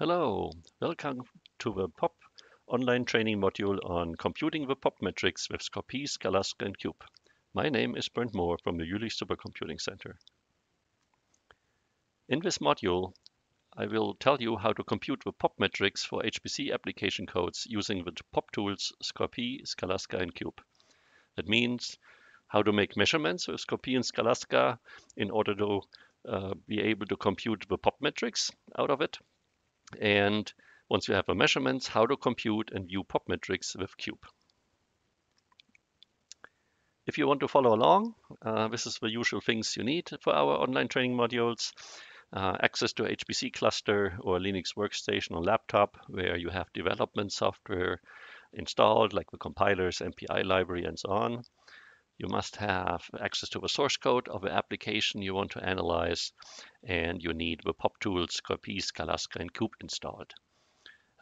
Hello, welcome to the POP online training module on computing the POP metrics with Score-P, Scalasca, and Cube. My name is Bernd Mohr from the Jülich Supercomputing Center. In this module, I will tell you how to compute the POP metrics for HPC application codes using the POP tools Score-P, Scalasca, and Cube. That means how to make measurements with Score-P and Scalasca in order to uh, be able to compute the POP metrics out of it and once you have the measurements, how to compute and view pop metrics with Cube. If you want to follow along, uh, this is the usual things you need for our online training modules. Uh, access to HPC cluster or Linux workstation or laptop where you have development software installed like the compilers, MPI library and so on. You must have access to the source code of the application you want to analyze, and you need the pop tools Score-P, Scalasca, and Cube installed.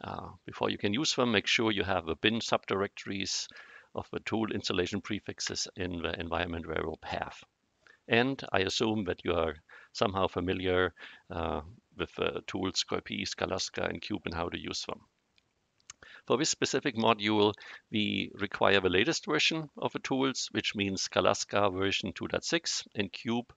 Uh, before you can use them, make sure you have the bin subdirectories of the tool installation prefixes in the environment variable path. And I assume that you are somehow familiar uh, with the tools Score-P, Scalasca, and Cube and how to use them. For this specific module, we require the latest version of the tools, which means Scalasca version 2.6 and Cube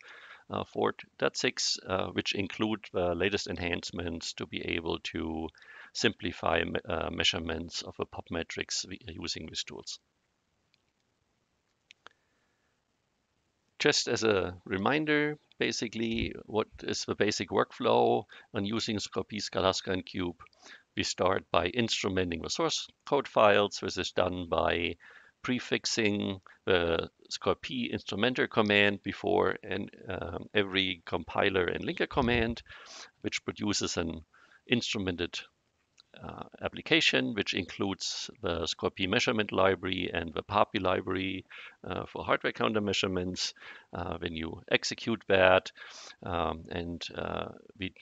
uh, 4.6, uh, which include the latest enhancements to be able to simplify uh, measurements of the pop metrics using these tools. Just as a reminder, basically, what is the basic workflow on using Score-P, Scalasca, and Cube? We start by instrumenting the source code files. This is done by prefixing the Score-P instrumenter command before and um, every compiler and linker command, which produces an instrumented uh, application, which includes the Score-P measurement library and the PAPI library uh, for hardware counter measurements. Uh, when you execute that, um, and uh, we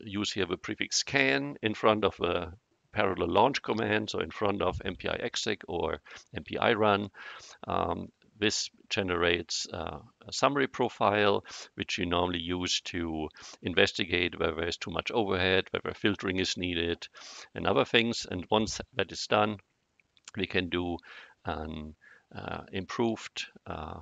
use here the prefix scan in front of a parallel launch command, so in front of MPI exec or MPI run. Um, this generates uh, a summary profile, which you normally use to investigate whether there's too much overhead, whether filtering is needed, and other things. And once that is done, we can do an uh, improved uh,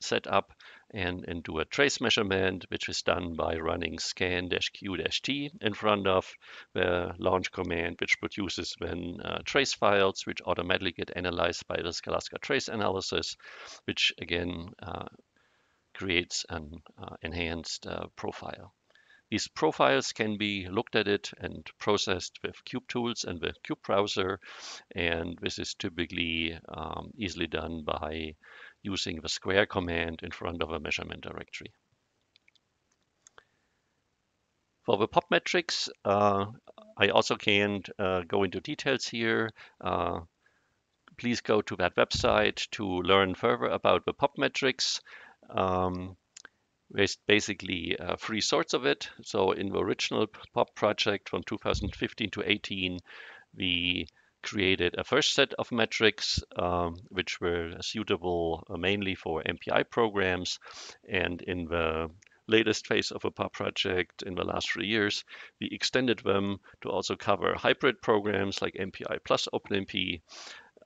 setup and, and do a trace measurement, which is done by running scan-q-t in front of the launch command, which produces then uh, trace files, which automatically get analyzed by the Scalasca trace analysis, which again uh, creates an uh, enhanced uh, profile. These profiles can be looked at it and processed with Cube tools and the Cube browser. And this is typically um, easily done by using the square command in front of a measurement directory. For the pop metrics, uh, I also can't uh, go into details here. Uh, please go to that website to learn further about the pop metrics. Um, there's basically uh, three sorts of it. So in the original pop project from 2015 to 18, we created a first set of metrics um, which were suitable uh, mainly for MPI programs. And in the latest phase of a POP project in the last three years, we extended them to also cover hybrid programs like MPI plus OpenMP.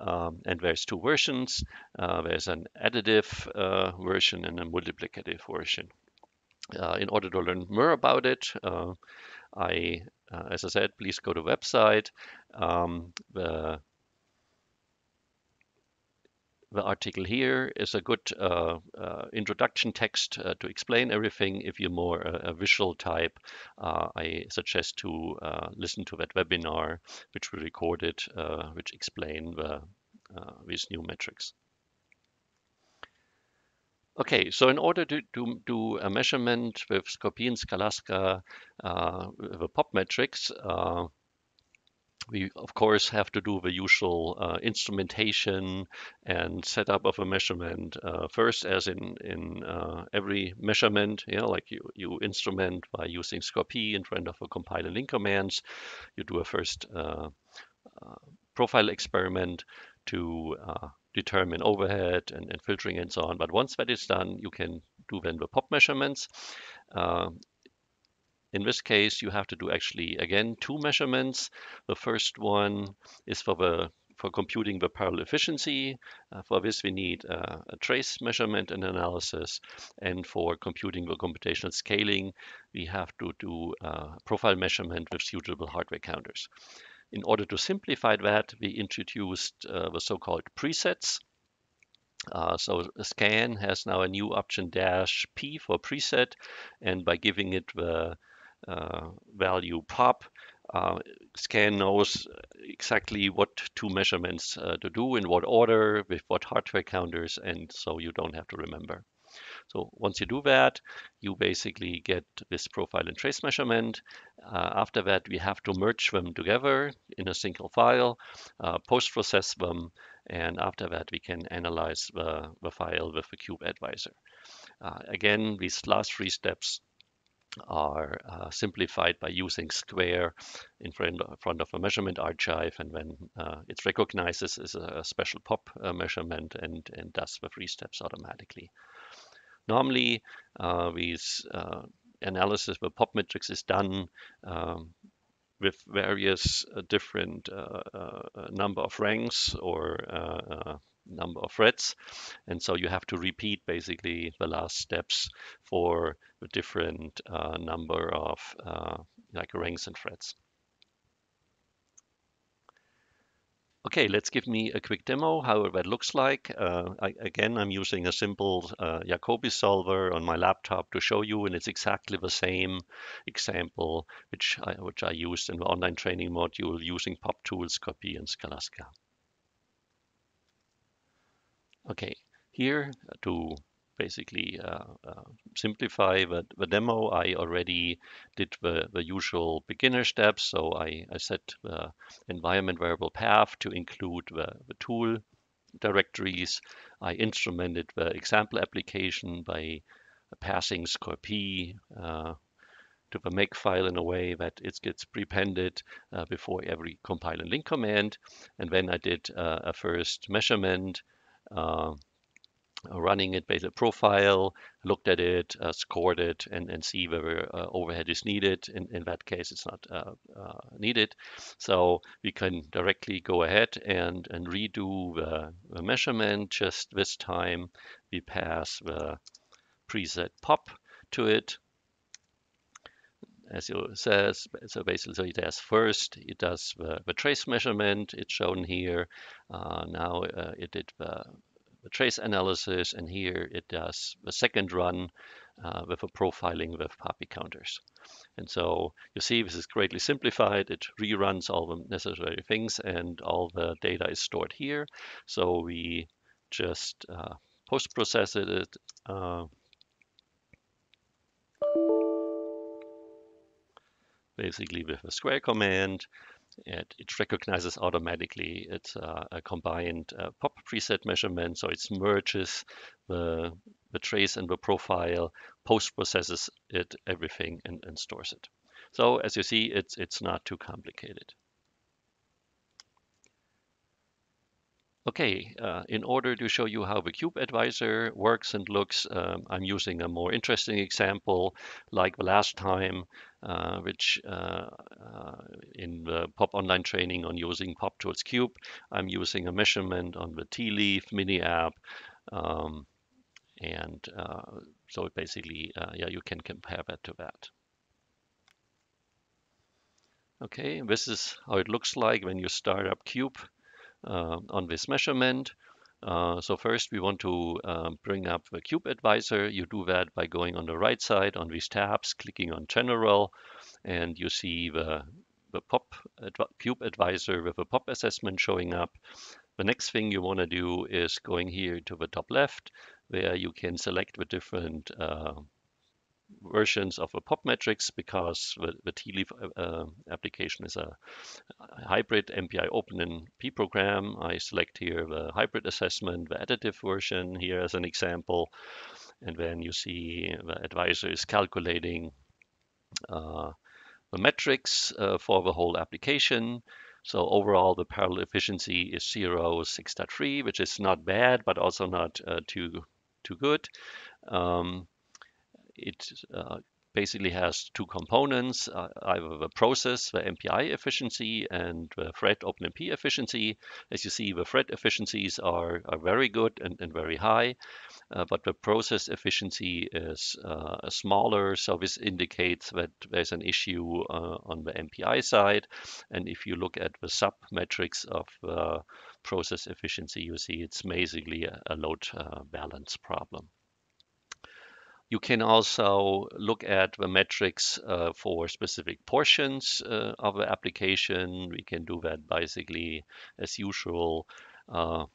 Um, and there's two versions. Uh, there's an additive uh, version and a multiplicative version. Uh, in order to learn more about it, uh, I uh, as I said, please go to the website. Um, the the article here is a good uh, uh, introduction text uh, to explain everything. If you're more a, a visual type, uh, I suggest to uh, listen to that webinar, which we recorded, uh, which explain the, these new metrics. Okay, so in order to, to do a measurement with Score-P and Scalasca, uh, the pop metrics, uh, we of course have to do the usual uh, instrumentation and setup of a measurement uh, first as in in uh, every measurement you know like you you instrument by using Score-P in front of a compiler link commands. You do a first uh, uh, profile experiment to uh, determine overhead and, and, filtering and so on. But once that is done, you can do then the pop measurements. Uh, in this case, you have to do actually, again, two measurements. The first one is for the for computing the parallel efficiency. Uh, for this, we need uh, a trace measurement and analysis. And for computing the computational scaling, we have to do uh, profile measurement with suitable hardware counters. In order to simplify that, we introduced uh, the so-called presets. Uh, so scan has now a new option dash P for preset, and by giving it the uh, value pop, uh, scan knows exactly what two measurements uh, to do in what order with what hardware counters and so you don't have to remember. So once you do that, you basically get this profile and trace measurement. Uh, after that, we have to merge them together in a single file, uh, post-process them, and after that, we can analyze the, the file with the Cube Advisor. Uh, again, these last three steps are uh, simplified by using square in front, of a measurement archive and when uh, it recognizes as a special pop uh, measurement and, and does the three steps automatically. Normally, uh, these uh, analysis with pop metrics is done um, with various uh, different number of ranks or number of threads. And so you have to repeat basically the last steps for a different uh, number of uh, like ranks and threads. Okay, let's give me a quick demo how that looks like. Uh, I, again, I'm using a simple uh, Jacobi solver on my laptop to show you, and it's exactly the same example which I, which I used in the online training module using PopTools, Score-P, and Scalasca. Okay, here to basically uh, uh, simplify the, the, demo, I already did the, the usual beginner steps. So I, I set the environment variable path to include the, the tool directories. I instrumented the example application by passing Score-P uh, to the make file in a way that it gets prepended uh, before every compile and link command. And then I did uh, a first measurement running it based on profile, looked at it, uh, scored it, and, and see whether uh, overhead is needed. In, in that case, it's not uh, uh needed. So we can directly go ahead and, and redo the, the, measurement. Just this time, we pass the preset pop to it. As it says, so basically, so it does first, it does the, the trace measurement. It's shown here. Uh, now uh, it did the the trace analysis, and here it does the second run uh, with a profiling with PAPI counters. And so you see this is greatly simplified. It reruns all the necessary things and all the data is stored here. So we just uh, post-process it basically with a square command it, it recognizes automatically it's uh, a combined uh, pop preset measurement, so it merges the, the trace and the profile, post processes it, everything, and, and stores it. So as you see, it's, it's not too complicated. Okay, uh, in order to show you how the Cube Advisor works and looks, um, I'm using a more interesting example like the last time, uh, which uh, uh in the POP online training on using POP Tools Cube, I'm using a measurement on the TeaLeaf mini app. Um, and uh, so basically, uh, yeah, you can compare that to that. Okay, this is how it looks like when you start up Cube. Uh, on this measurement. Uh, so first we want to um, bring up the Cube Advisor. You do that by going on the right side on these tabs, clicking on General, and you see the, the POP Adv Cube Advisor with a POP assessment showing up. The next thing you want to do is going here to the top left, where you can select the different uh, versions of a pop metrics because the, the TeaLeaf uh, uh, application is a hybrid MPI open and P program. I select here the hybrid assessment, the additive version here as an example. And then you see the advisor is calculating uh, the metrics uh, for the whole application. So overall, the parallel efficiency is 0, 6.3, which is not bad, but also not uh, too too good. Um, it uh, basically has two components, uh, either the process, the MPI efficiency, and the thread OpenMP efficiency. As you see, the thread efficiencies are, are very good and, and very high, uh, but the process efficiency is uh, smaller. So this indicates that there's an issue uh, on the MPI side. And if you look at the sub metrics of process efficiency, you see it's basically a, a load uh, balance problem. You can also look at the metrics uh, for specific portions uh, of the application. We can do that basically as usual, uh,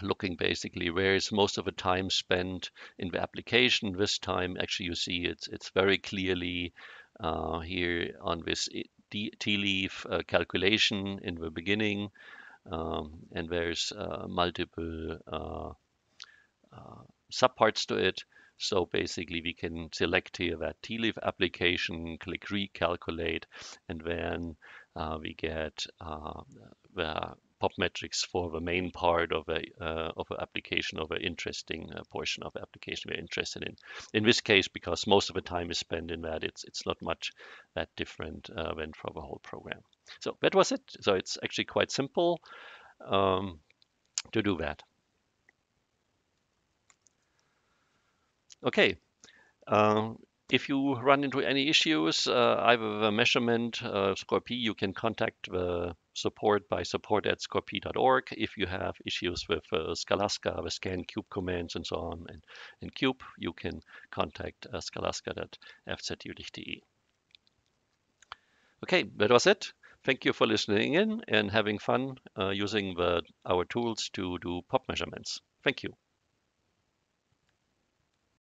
looking basically where is most of the time spent in the application. This time, actually, you see it's it's very clearly uh, here on this TeaLeaf uh, calculation in the beginning, um, and there's uh, multiple subparts to it. So basically we can select here that TeaLeaf application, click recalculate, and then uh, we get uh, the pop metrics for the main part of a uh, of an application of an interesting uh, portion of the application we're interested in. In this case, because most of the time is spent in that, it's it's not much that different uh, than for the whole program. So that was it. So it's actually quite simple um, to do that. Okay. Uh, if you run into any issues, uh, either the measurement uh, you can contact the support by support at score-p.org. If you have issues with uh, the scan cube commands and so on, and in cube, you can contact uh, scalasca.fzjülich.de. Okay, that was it. Thank you for listening in and having fun uh, using the, our tools to do pop measurements. Thank you.